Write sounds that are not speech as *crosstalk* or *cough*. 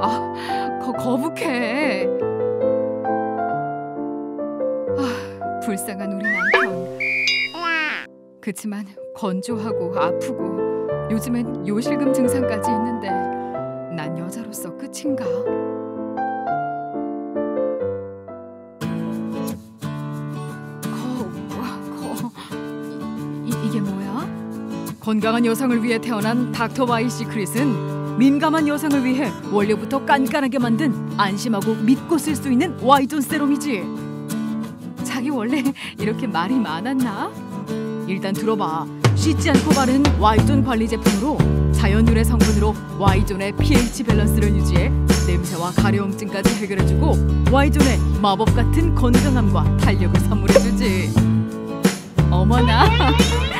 아, 거, 거북해. 아, 불쌍한 우리 남편. 그치만 건조하고 아프고 요즘엔 요실금 증상까지 있는데 난 여자로서 끝인가? 거, 거, 이, 이- 이게 뭐야? 건강한 여성을 위해 태어난 닥터 와이 시 크릿은 민감한 여성을 위해 원래부터 깐깐하게 만든 안심하고 믿고 쓸 수 있는 와이존 세럼이지. 자기 원래 *laughs* 이렇게 말이 많았나? 일단 들어봐. 씻지 않고 바른 Y존 관리 제품으로 자연 유래 성분으로 Y존의 pH 밸런스를 유지해 냄새와 가려움증까지 해결해주고 Y존의 마법 같은 건강함과 탄력을 선물해주지. 어머나 *laughs*